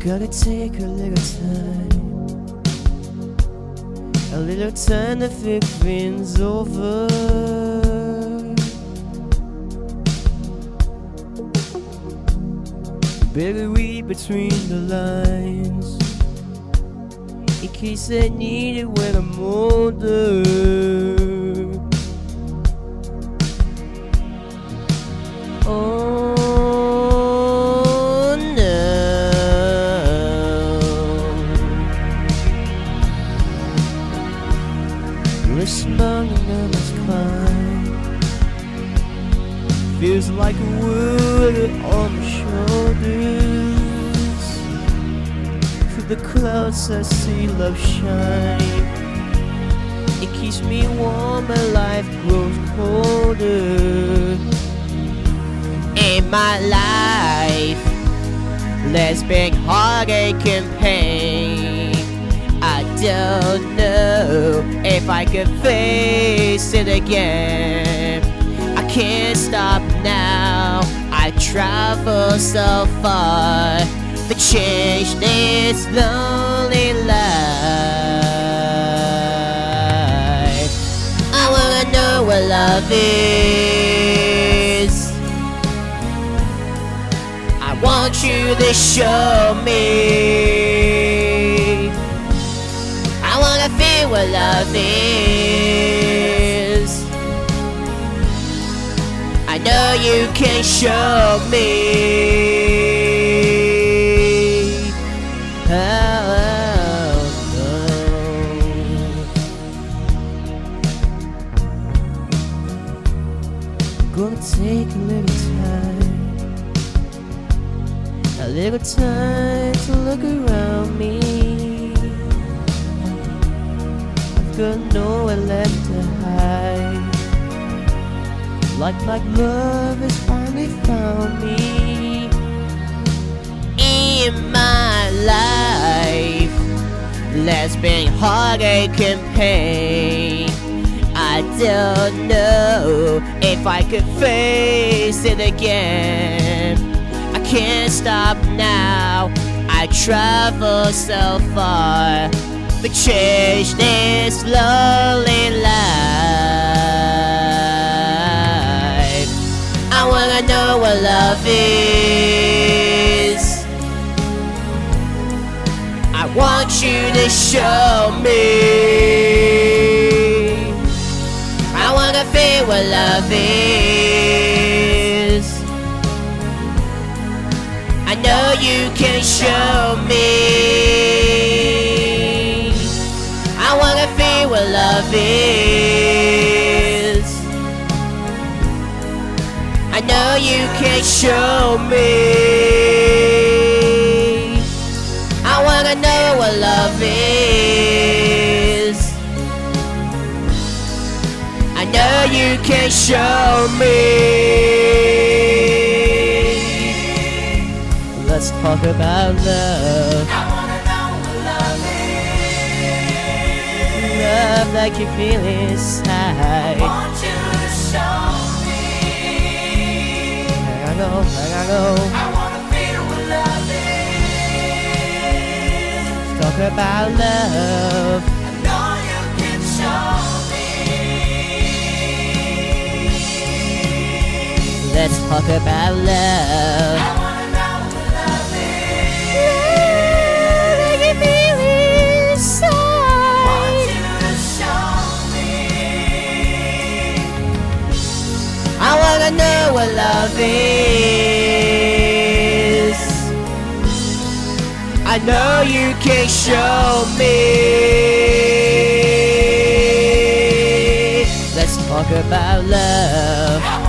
Gotta take a little time, a little time to think things over. Better read between the lines in case I need it when I'm older. On and must climb. Feels like a wood on my shoulders. Through the clouds I see love shine. It keeps me warm and life grows colder in my life. There's been heartache and pain. I don't I could face it again. I can't stop now. I travel so far to change this lonely life. I wanna know what love is. I want you to show me. What love is. I know you can show me. Oh, oh. oh. Gonna take a little time a little time to look around me. Got nowhere left to hide. Like my love has finally found me. In my life, there's been heartache and pain. I don't know if I could face it again. I can't stop now. I travel so far to change this lonely life. I wanna know what love is. I want you to show me. I wanna feel what love is. I know you can show me. What love is. I know you can show me. I wanna know what love is. I know you can show me. Let's talk about love. Love like you feel inside. Want you to show me. Hang on, go, hang on, go. I wanna feel what love is. Talk about love. I know you can show me. Let's talk about love. I know what love is. I know you can show me. Let's talk about love.